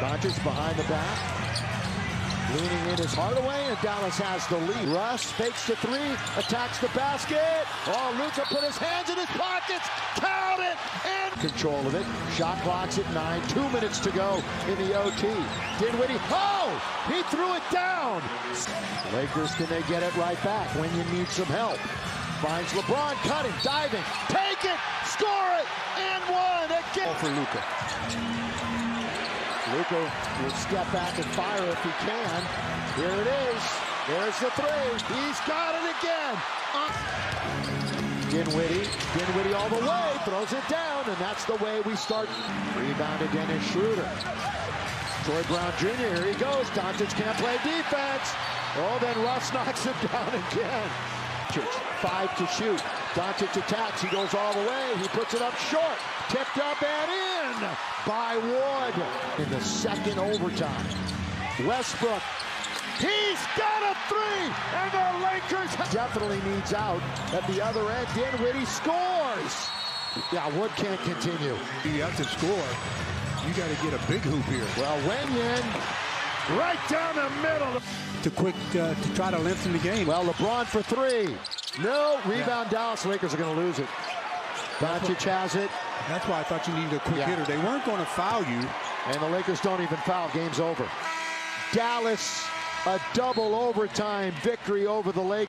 Doncic behind the back. Leaning in his Hardaway, and Dallas has the lead. Russ fakes the three, attacks the basket. Oh, Luka put his hands in his pockets, count it, and control of it. Shot clock's at nine, two minutes to go in the OT. Dinwiddie, oh, he threw it down. Lakers, can they get it right back when you need some help? Finds LeBron cutting, diving, take it, score it, and one again for Luka. Luka will step back and fire if he can. Here it is. There's the three. He's got it again. Uh, Dinwiddie, Dinwiddie all the way, throws it down, and that's the way we start. Rebounded Dennis Schroeder. Troy Brown Jr., here he goes. Doncic can't play defense. Oh, then Russ knocks him down again. Five to shoot. Doncic attacks. He goes all the way. He puts it up short. Tipped up and in by Wood in the second overtime. Westbrook. He's got a three, and the Lakers definitely needs out at the other end. Dinwiddie scores. Yeah, Wood can't continue. You have to score. You got to get a big hoop here. Well, Wenyen right down the middle. To quick uh, to try to lengthen the game. Well, LeBron for three. No, rebound yeah. Dallas. Lakers are going to lose it. Doncic has it. That's why I thought you needed a quick yeah. hitter. They weren't going to foul you. And the Lakers don't even foul. Game's over. Dallas, a double overtime victory over the Lakers.